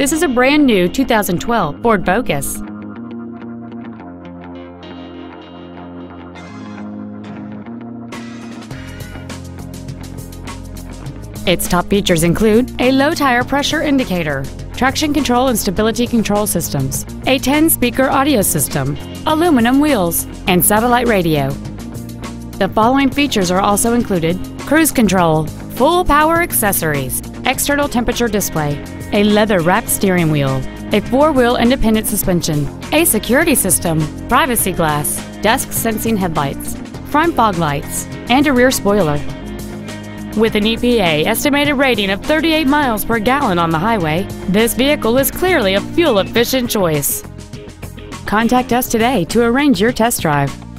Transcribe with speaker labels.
Speaker 1: This is a brand new 2012 Ford Focus. Its top features include a low tire pressure indicator, traction control and stability control systems, a 10-speaker audio system, aluminum wheels, and satellite radio. The following features are also included cruise control, full power accessories, external temperature display, a leather-wrapped steering wheel, a four-wheel independent suspension, a security system, privacy glass, dusk sensing headlights, front fog lights, and a rear spoiler. With an EPA estimated rating of 38 miles per gallon on the highway, this vehicle is clearly a fuel-efficient choice. Contact us today to arrange your test drive.